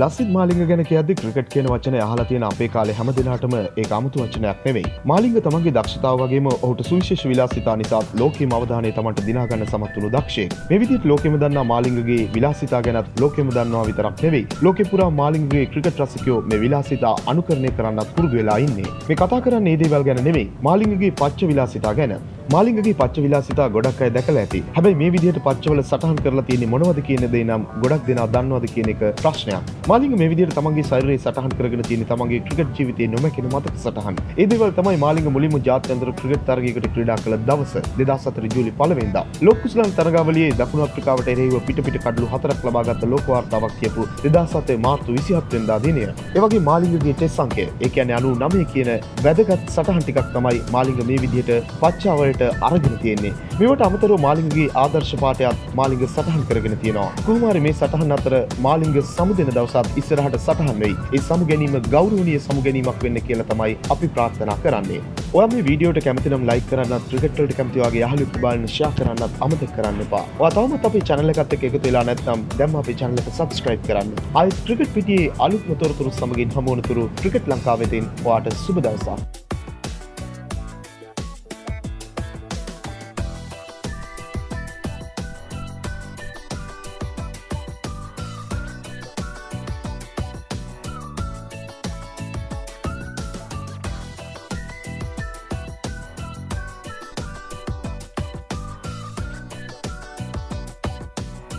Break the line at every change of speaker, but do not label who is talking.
ලස්සිත් මාලිංග ගැන කියද ක්‍රිකට් කියන වචන අහලා තියෙන අපේ කාලේ හැම දෙනාටම ඒ අමුතු වචනයක් නෙවෙයි. මාලිංග තමන්ගේ දක්ෂතාව වගේම ඔහුට සුවිශේෂ විලාසිතා නිසා ලෝකයේ අවධානය තමන්ට දිනා ගන්න සමත් වුණු දක්ෂයෙක්. මේ විදිහට ලෝකෙම දන්නා මාලිංගගේ විලාසිතා ගැනත් ලෝකෙම දන්නවා විතරක් නෙවෙයි. ලෝකෙ පුරා මාලිංගගේ ක්‍රිකට් රසිකයෝ මේ විලාසිතා අනුකරණය කරන්නත් පුරුදු වෙලා ඉන්නේ. මේ කතා කරන්නේ ඒ දේවල් ගැන නෙවෙයි. මාලිංගගේ පච්ච විලාසිතා ගැන. මාලිංගගේ පච්ච විලාසිතා ගොඩක් අය දැකලා ඇති. හැබැයි මේ විදිහට පච්චවල සටහන් කරලා තියෙන්නේ මොනවද කියන දේ නම් ගොඩක් දෙනා දන්නවද කියන එක ප්‍රශ්නයක්. මාලිංග මේ විදිහට තමන්ගේ ශරීරය සටහන් කරගෙන තියෙන තමන්ගේ ක්‍රිකට් ජීවිතයේ නොමැකෙන මතක සටහන්. ඒ දේවල් තමයි මාලිංග මුලින්ම ජාත්‍යන්තර ක්‍රිකට් තරගයකට ක්‍රීඩා කළ දවස 2004 ජූලි 1 වෙනිදා. ලෝක කුසලන් තරගාවලියේ දකුණු අප්‍රිකාවට එරෙහිව පිට පිට කඩලු හතරක් ලබාගත් ලෝක වාර්තාවක් කියපු 2007 මාර්තු 27 වෙනිදා දිනය. ඒ වගේ මාලිංගගේ ටෙස්ට් අංකය ඒ කියන්නේ 99 කියන වැදගත් සටහන් ටිකක් තමයි මාලිංග මේ විදිහට පච්චාවලට අරගෙන තියෙන්නේ. මේවට අමතරව මාලිංගගේ ආදර්ශ පාඨයක් මාලිංග සටහන් කරගෙන තියෙනවා. කොහොම හරි මේ සටහන් අතර මාලිංග සමුදෙන දවසත් ඉස්සරහට සටහන් වෙයි. ඒ සමු ගැනීම ගෞරවනීය සමු ගැනීමක් වෙන්න කියලා තමයි අපි ප්‍රාර්ථනා කරන්නේ. ඔයා මේ වීඩියෝට කැමති නම් ලයික් කරන්නත් ක්‍රිකට් වලට කැමති වගේ යහළුවෙක් බලන්න ෂෙයා කරන්නත් අමතක කරන්න එපා. ඔයා තවමත් අපේ channel එකත් එක්ක එකතු වෙලා නැත්නම් දැන්ම අපේ channel එක subscribe කරන්න. ආයෙත් ක්‍රිකට් පිටියේ අලුත්ම තොරතුරු සමගින් හමු වන තුරු ක්‍රිකට් ලංකාවෙතින් ඔයාට සුබ දවසක්.